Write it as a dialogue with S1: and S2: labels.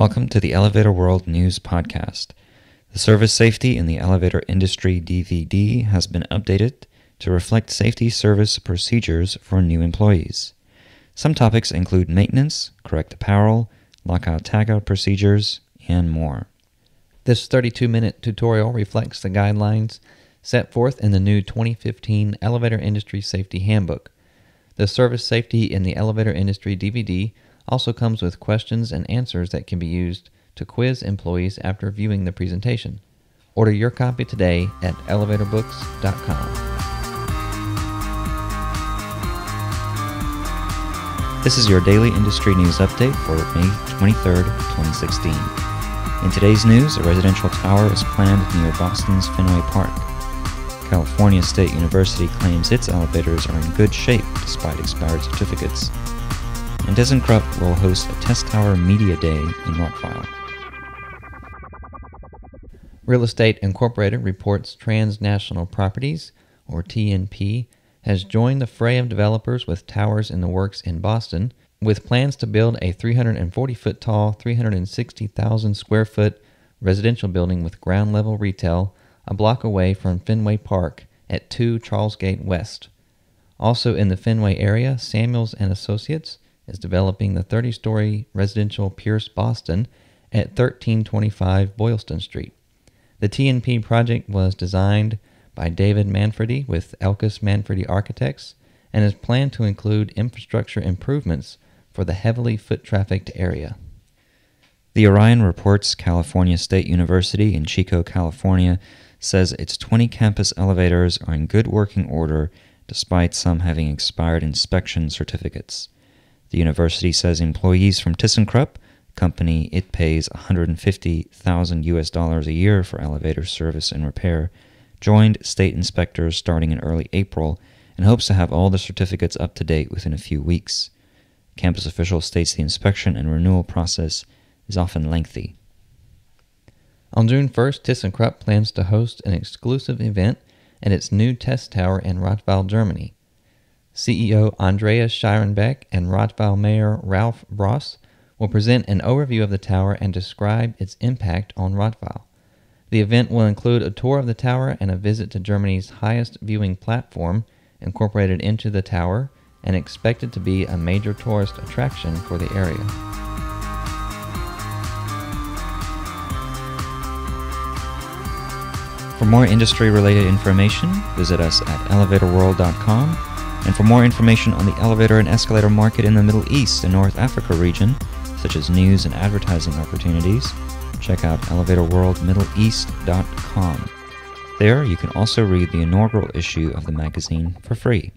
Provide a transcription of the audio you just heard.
S1: Welcome to the Elevator World News Podcast. The Service Safety in the Elevator Industry DVD has been updated to reflect safety service procedures for new employees. Some topics include maintenance, correct apparel, lockout tagout procedures, and more.
S2: This 32 minute tutorial reflects the guidelines set forth in the new 2015 Elevator Industry Safety Handbook. The Service Safety in the Elevator Industry DVD also comes with questions and answers that can be used to quiz employees after viewing the presentation. Order your copy today at elevatorbooks.com.
S1: This is your daily industry news update for May 23rd, 2016. In today's news, a residential tower is planned near Boston's Fenway Park. California State University claims its elevators are in good shape despite expired certificates. And ThyssenKrupp will host a test tower media day in Rottweil.
S2: Real Estate Incorporated reports Transnational Properties, or TNP, has joined the fray of developers with towers in the works in Boston, with plans to build a 340 foot tall, 360,000 square foot residential building with ground level retail a block away from Fenway Park at 2 Charlesgate West. Also in the Fenway area, Samuels and Associates is developing the 30-story residential Pierce Boston at 1325 Boylston Street. The TNP project was designed by David Manfredi with Elkus Manfredi Architects and is planned to include infrastructure improvements for the heavily foot trafficked area.
S1: The Orion reports California State University in Chico, California says its 20 campus elevators are in good working order despite some having expired inspection certificates. The university says employees from ThyssenKrupp, company it pays 150,000 US dollars a year for elevator service and repair, joined state inspectors starting in early April and hopes to have all the certificates up to date within a few weeks. Campus official states the inspection and renewal process is often lengthy.
S2: On June 1st, ThyssenKrupp plans to host an exclusive event at its new test tower in Rottweil, Germany. CEO Andreas Schierenbeck and Rottweil Mayor Ralf Broß will present an overview of the tower and describe its impact on Rottweil. The event will include a tour of the tower and a visit to Germany's highest viewing platform incorporated into the tower and expected to be a major tourist attraction for the area.
S1: For more industry related information, visit us at elevatorworld.com. And for more information on the elevator and escalator market in the Middle East and North Africa region, such as news and advertising opportunities, check out elevatorworldmiddleeast.com. There, you can also read the inaugural issue of the magazine for free.